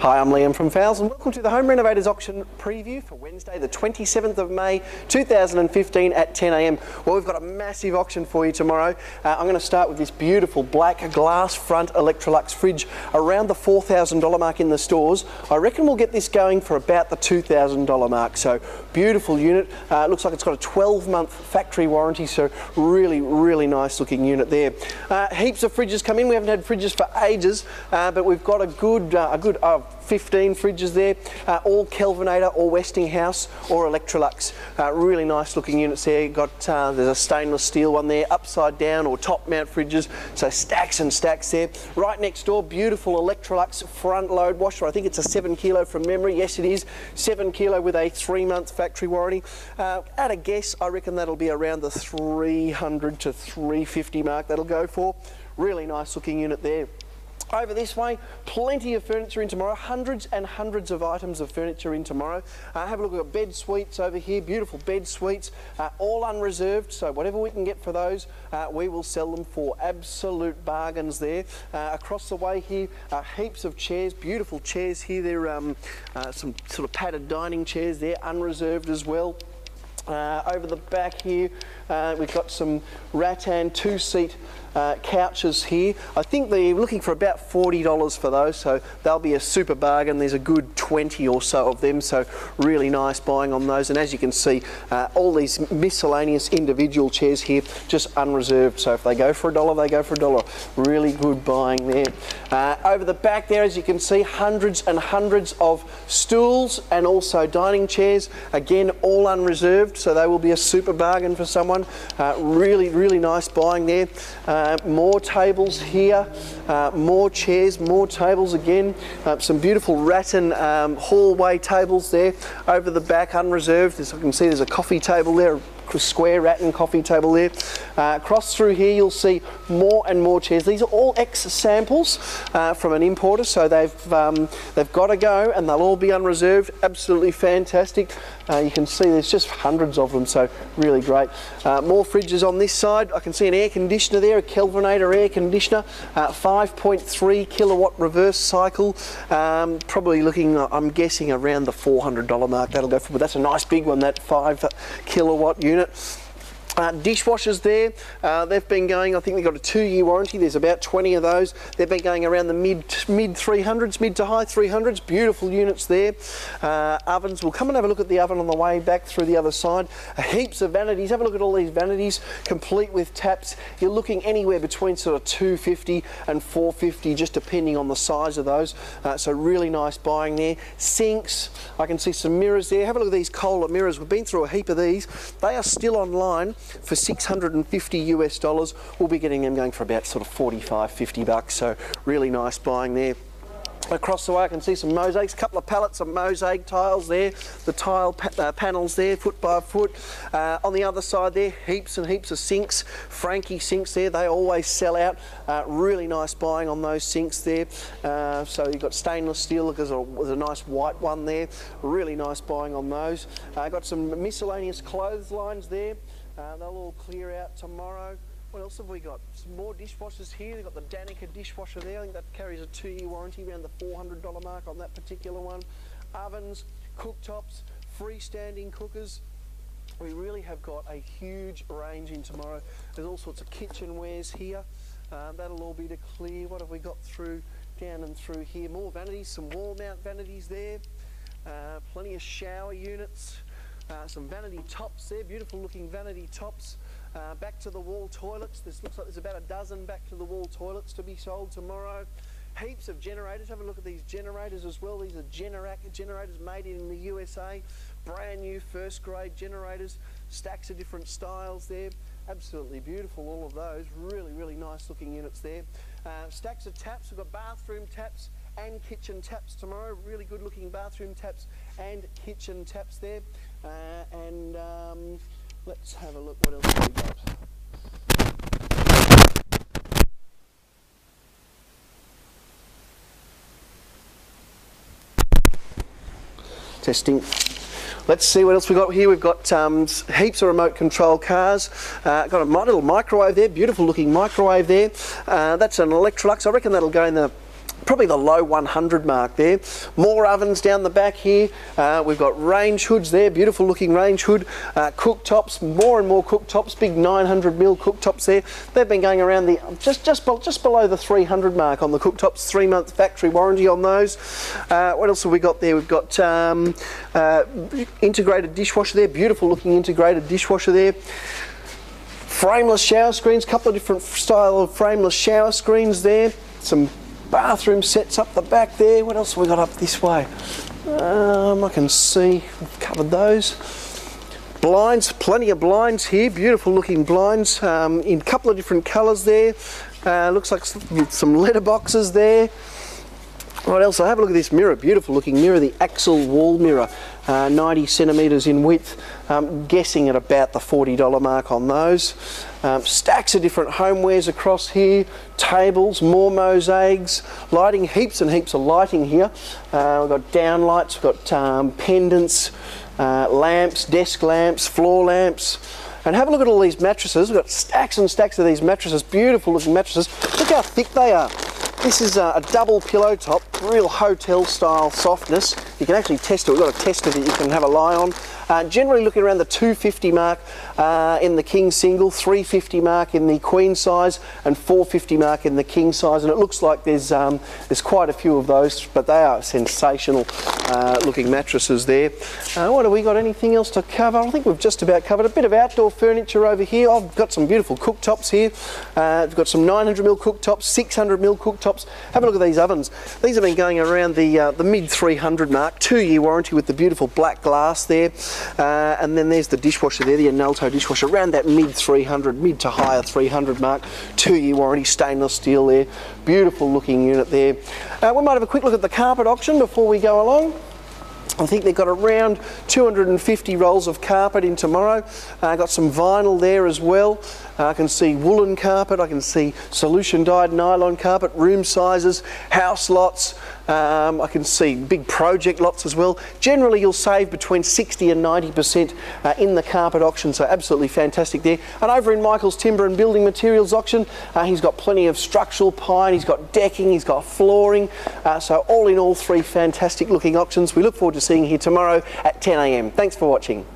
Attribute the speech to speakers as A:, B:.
A: Hi, I'm Liam from Fowles and welcome to the Home Renovators Auction preview for Wednesday the 27th of May 2015 at 10am. Well, we've got a massive auction for you tomorrow. Uh, I'm going to start with this beautiful black glass front Electrolux fridge around the $4,000 mark in the stores. I reckon we'll get this going for about the $2,000 mark. So beautiful unit. Uh, looks like it's got a 12 month factory warranty. So really, really nice looking unit there. Uh, heaps of fridges come in. We haven't had fridges for ages, uh, but we've got a good, uh, a good, uh, 15 fridges there, uh, all Kelvinator or Westinghouse or Electrolux. Uh, really nice looking units there. Got uh, there's a stainless steel one there, upside down or top mount fridges. So stacks and stacks there. Right next door, beautiful Electrolux front load washer. I think it's a seven kilo from memory. Yes, it is seven kilo with a three month factory warranty. Uh, at a guess, I reckon that'll be around the 300 to 350 mark. That'll go for. Really nice looking unit there. Over this way, plenty of furniture in tomorrow, hundreds and hundreds of items of furniture in tomorrow. Uh, have a look at bed suites over here, beautiful bed suites, uh, all unreserved, so whatever we can get for those, uh, we will sell them for absolute bargains there. Uh, across the way here, uh, heaps of chairs, beautiful chairs here, they're um, uh, some sort of padded dining chairs there, unreserved as well. Uh, over the back here, uh, we've got some rattan two-seat uh, couches here. I think they're looking for about $40 for those, so they'll be a super bargain. There's a good 20 or so of them, so really nice buying on those. And as you can see, uh, all these miscellaneous individual chairs here, just unreserved. So if they go for a dollar, they go for a dollar. Really good buying there. Uh, over the back there, as you can see, hundreds and hundreds of stools and also dining chairs. Again, all unreserved, so they will be a super bargain for someone. Uh, really, really nice buying there. Uh, more tables here, uh, more chairs, more tables again. Uh, some beautiful rattan um, hallway tables there over the back, unreserved. As I can see, there's a coffee table there, square rattan coffee table there. Uh, across through here you'll see more and more chairs. These are all ex-samples uh, from an importer so they've, um, they've got to go and they'll all be unreserved. Absolutely fantastic. Uh, you can see there's just hundreds of them so really great. Uh, more fridges on this side. I can see an air conditioner there, a Kelvinator air conditioner. Uh, 5.3 kilowatt reverse cycle. Um, probably looking, I'm guessing around the $400 mark that'll go for, but that's a nice big one, that 5 kilowatt unit. Uh, dishwashers there, uh, they've been going, I think they've got a two year warranty, there's about 20 of those. They've been going around the mid mid 300s, mid to high 300s, beautiful units there. Uh, ovens, we'll come and have a look at the oven on the way back through the other side. Uh, heaps of vanities, have a look at all these vanities, complete with taps. You're looking anywhere between sort of 250 and 450, just depending on the size of those. Uh, so really nice buying there. Sinks, I can see some mirrors there. Have a look at these Kohler mirrors, we've been through a heap of these. They are still online for 650 US dollars. We'll be getting them going for about sort of 45, 50 bucks. So really nice buying there. Across the way I can see some mosaics, a couple of pallets of mosaic tiles there, the tile pa uh, panels there, foot by foot. Uh, on the other side there, heaps and heaps of sinks, Franke sinks there, they always sell out. Uh, really nice buying on those sinks there. Uh, so you've got stainless steel, there's a, there's a nice white one there, really nice buying on those. Uh, got some miscellaneous clotheslines there. Uh, they'll all clear out tomorrow. What else have we got? Some more dishwashers here. They've got the Danica dishwasher there. I think that carries a two-year warranty around the $400 mark on that particular one. Ovens, cooktops, freestanding cookers. We really have got a huge range in tomorrow. There's all sorts of kitchenwares here. Uh, that'll all be to clear. What have we got through down and through here? More vanities, some wall mount vanities there. Uh, plenty of shower units. Uh, some vanity tops there, beautiful looking vanity tops. Uh, back to the wall toilets. This looks like there's about a dozen back to the wall toilets to be sold tomorrow. Heaps of generators. Have a look at these generators as well. These are Generac generators made in the USA. Brand new first grade generators. Stacks of different styles there. Absolutely beautiful, all of those. Really, really nice looking units there. Uh, stacks of taps. We've got bathroom taps and kitchen taps tomorrow. Really good looking bathroom taps and kitchen taps there. Uh, and um, let's have a look what else we got. Testing. Let's see what else we've got here. We've got um, heaps of remote control cars. Uh, got a little microwave there, beautiful looking microwave there. Uh, that's an Electrolux. I reckon that'll go in the probably the low 100 mark there. More ovens down the back here. Uh, we've got range hoods there, beautiful looking range hood. Uh, cooktops, more and more cooktops, big 900 mil cooktops there. They've been going around the just just just below the 300 mark on the cooktops. Three month factory warranty on those. Uh, what else have we got there? We've got um, uh, integrated dishwasher there, beautiful looking integrated dishwasher there frameless shower screens, couple of different style of frameless shower screens there. Some bathroom sets up the back there. What else have we got up this way? Um, I can see, we've covered those. Blinds, plenty of blinds here, beautiful looking blinds um, in a couple of different colours there. Uh, looks like some letter boxes there. Else? I have a look at this mirror, beautiful looking mirror, the Axel wall mirror, uh, 90 centimetres in width, um, guessing at about the $40 mark on those. Um, stacks of different homewares across here, tables, more mosaics, lighting, heaps and heaps of lighting here. Uh, we've got down lights, we've got um, pendants, uh, lamps, desk lamps, floor lamps. And have a look at all these mattresses. We've got stacks and stacks of these mattresses, beautiful looking mattresses. Look how thick they are. This is a, a, double pillow top, real hotel style softness. You can actually test it. We've got a tester that you can have a lie on. Uh, generally looking around the 250 mark uh, in the king single, 350 mark in the queen size, and 450 mark in the king size. And it looks like there's um, there's quite a few of those, but they are sensational uh, looking mattresses there. Uh, what have we got? Anything else to cover? I think we've just about covered a bit of outdoor furniture over here. I've got some beautiful cooktops here. Uh, we've got some 900 mil cooktops, 600 mil cooktops. Have a look at these ovens. These have been going around the uh, the mid 300 mark, two year warranty with the beautiful black glass there. Uh, and then there's the dishwasher there, the Analto dishwasher, around that mid 300, mid to higher 300 mark. Two year warranty, stainless steel there. Beautiful looking unit there. Uh, we might have a quick look at the carpet auction before we go along. I think they've got around 250 rolls of carpet in tomorrow. I uh, got some vinyl there as well. Uh, I can see woolen carpet, I can see solution dyed nylon carpet, room sizes, house lots, um, I can see big project lots as well. Generally, you'll save between 60 and 90% uh, in the carpet auction, so absolutely fantastic there. And over in Michael's Timber and Building Materials auction, uh, he's got plenty of structural pine, he's got decking, he's got flooring. Uh, so all in all, three fantastic looking auctions. We look forward to seeing you here tomorrow at 10am. Thanks for watching.